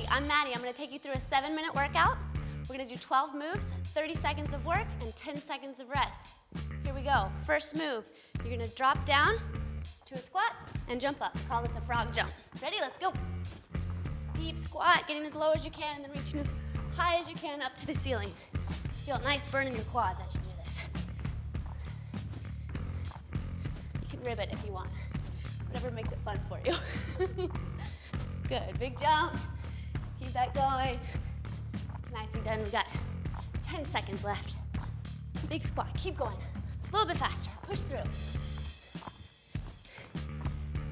Hey, I'm Maddie. I'm gonna take you through a seven minute workout. We're gonna do 12 moves, 30 seconds of work, and 10 seconds of rest. Here we go. First move, you're gonna drop down to a squat and jump up. Call this a frog jump. Ready? Let's go. Deep squat, getting as low as you can and then reaching as high as you can up to the ceiling. Feel a nice burn in your quads as you do this. You can rib it if you want. Whatever makes it fun for you. Good, big jump. Keep that going. Nice and done. We got 10 seconds left. Big squat, keep going. A little bit faster, push through.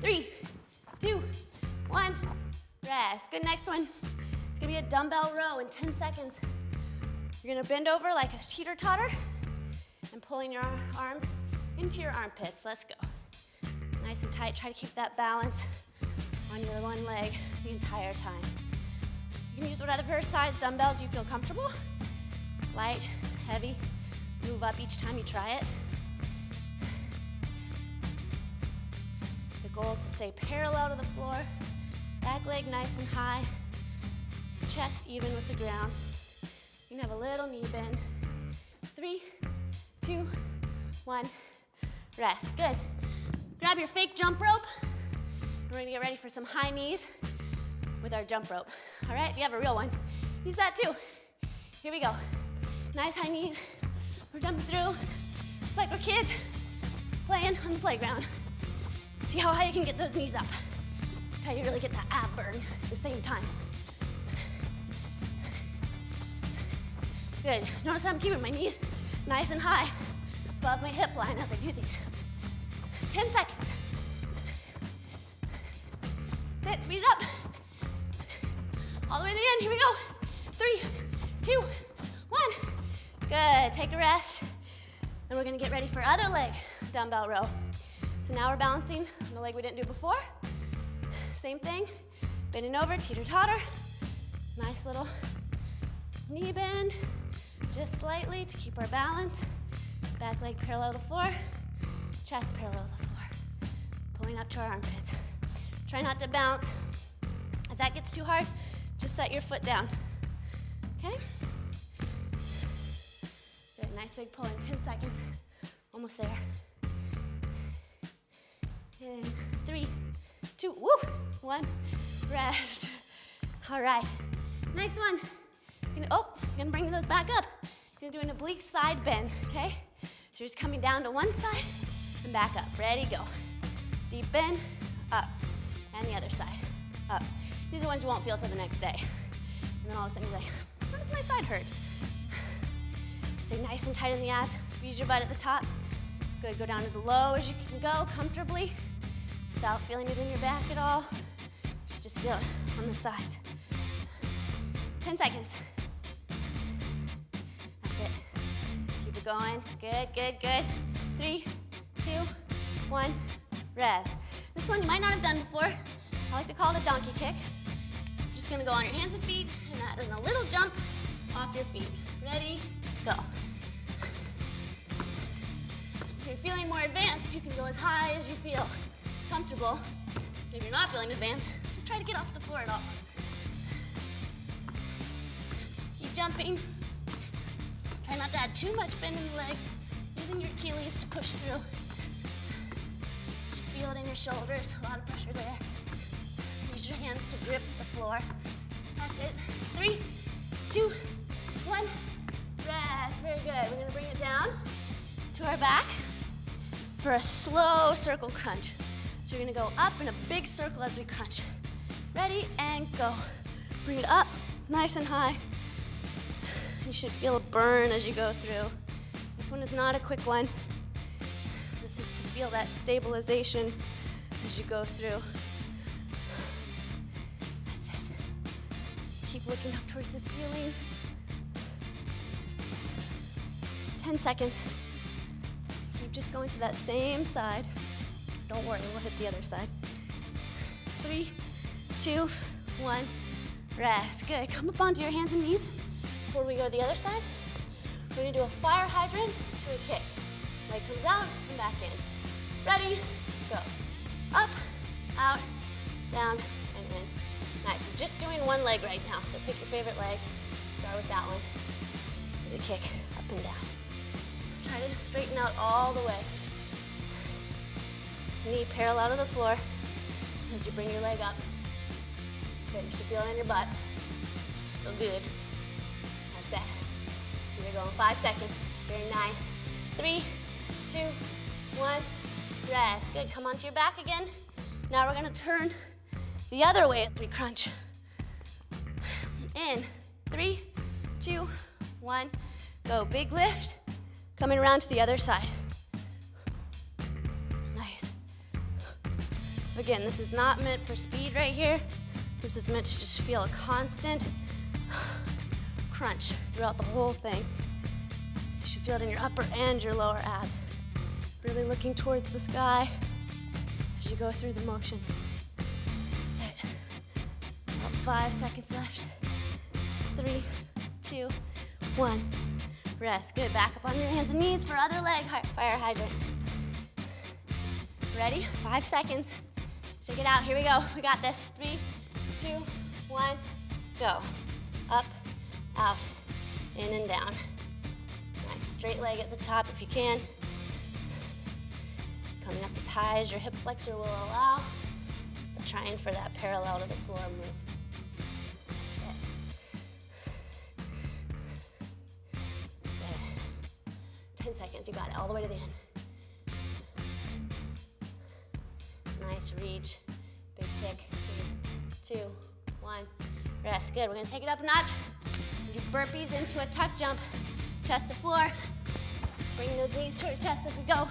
Three, two, one, rest. Good, next one. It's gonna be a dumbbell row in 10 seconds. You're gonna bend over like a teeter-totter and pulling your arms into your armpits. Let's go. Nice and tight, try to keep that balance on your one leg the entire time. You can use whatever size dumbbells you feel comfortable. Light, heavy, move up each time you try it. The goal is to stay parallel to the floor, back leg nice and high, chest even with the ground. You can have a little knee bend. Three, two, one, rest. Good. Grab your fake jump rope. We're gonna get ready for some high knees with our jump rope. All right, you have a real one, use that too. Here we go. Nice high knees. We're jumping through, just like we're kids playing on the playground. See how high you can get those knees up. That's how you really get that ab burn at the same time. Good. Notice I'm keeping my knees nice and high above my hip line as I do these. 10 seconds. Sit, speed it up. All the way to the end, here we go. Three, two, one. Good, take a rest. And we're gonna get ready for other leg dumbbell row. So now we're balancing on the leg we didn't do before. Same thing, bending over, teeter-totter. Nice little knee bend, just slightly to keep our balance. Back leg parallel to the floor, chest parallel to the floor. Pulling up to our armpits. Try not to bounce. If that gets too hard, just set your foot down. Okay? Good, nice big pull in 10 seconds. Almost there. In three, two, woo, one, rest. All right, next one. Gonna, oh, gonna bring those back up. Gonna do an oblique side bend, okay? So you're just coming down to one side and back up. Ready, go. Deep bend, up. And the other side. These are ones you won't feel till the next day. And then all of a sudden you're like, why does my side hurt? Stay nice and tight in the abs. Squeeze your butt at the top. Good, go down as low as you can go comfortably without feeling it in your back at all. Just feel it on the sides. 10 seconds. That's it. Keep it going. Good, good, good. Three, two, one, rest. This one you might not have done before. I like to call it a donkey kick. You're just gonna go on your hands and feet and add in a little jump off your feet. Ready, go. If you're feeling more advanced, you can go as high as you feel comfortable. If you're not feeling advanced, just try to get off the floor at all. Keep jumping. Try not to add too much bend in the legs, using your Achilles to push through. You should feel it in your shoulders, a lot of pressure there. Your hands to grip the floor. That's it. Three, two, one, rest. Very good. We're gonna bring it down to our back for a slow circle crunch. So you're gonna go up in a big circle as we crunch. Ready, and go. Bring it up, nice and high. You should feel a burn as you go through. This one is not a quick one. This is to feel that stabilization as you go through. Looking up towards the ceiling. 10 seconds. Keep just going to that same side. Don't worry, we'll hit the other side. Three, two, one, rest. Good. Come up onto your hands and knees. Before we go to the other side, we're gonna do a fire hydrant to a kick. Leg comes out and back in. Ready, go. Up, out, down, and in. Nice, we're just doing one leg right now, so pick your favorite leg. Start with that one. As we kick up and down. Try to straighten out all the way. Knee parallel to the floor as you bring your leg up. Good, you should feel it in your butt. Feel good. That's it. You're going five seconds. Very nice. Three, two, one, rest. Good, come onto your back again. Now we're gonna turn the other way we crunch. In, three, two, one, go. Big lift, coming around to the other side. Nice. Again, this is not meant for speed right here. This is meant to just feel a constant crunch throughout the whole thing. You should feel it in your upper and your lower abs. Really looking towards the sky as you go through the motion. Five seconds left. Three, two, one. Rest. Good. Back up on your hands and knees for other leg fire hydrant. Ready? Five seconds. Shake it out. Here we go. We got this. Three, two, one, go. Up, out, in and down. Nice. Straight leg at the top if you can. Coming up as high as your hip flexor will allow. Trying for that parallel to the floor move. 10 seconds, you got it, all the way to the end. Nice reach, big kick. Three, two, one, rest. Good, we're gonna take it up a notch. Do burpees into a tuck jump, chest to floor. Bring those knees to your chest as we go.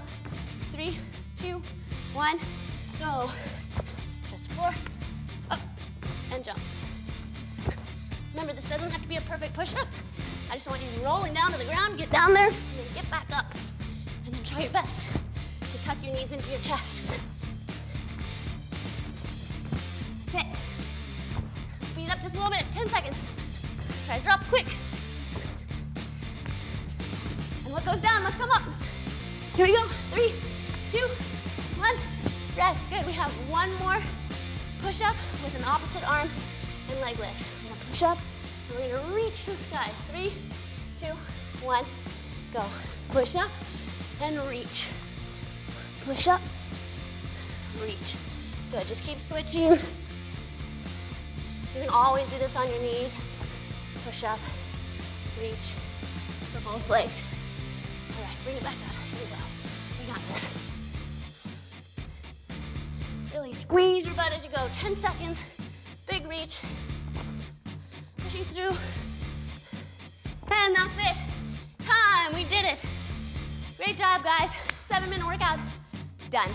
Three, two, one, go. Chest to floor, up, and jump. Remember, this doesn't have to be a perfect push-up. Just want you rolling down to the ground, get down there, and then get back up. And then try your best to tuck your knees into your chest. That's it. Speed up just a little bit, 10 seconds. Try to drop quick. And what goes down must come up. Here we go, three, two, one. Rest, good. We have one more push up with an opposite arm and leg lift. Push up, we're gonna reach the sky. Three, two, one, go. Push up and reach. Push up, reach. Good, just keep switching. You can always do this on your knees. Push up, reach for both legs. All right, bring it back up. Here we go. We got this. Really squeeze your butt as you go. 10 seconds. Big reach. Pushing through. And that's it. Time. We did it. Great job, guys. Seven minute workout. Done.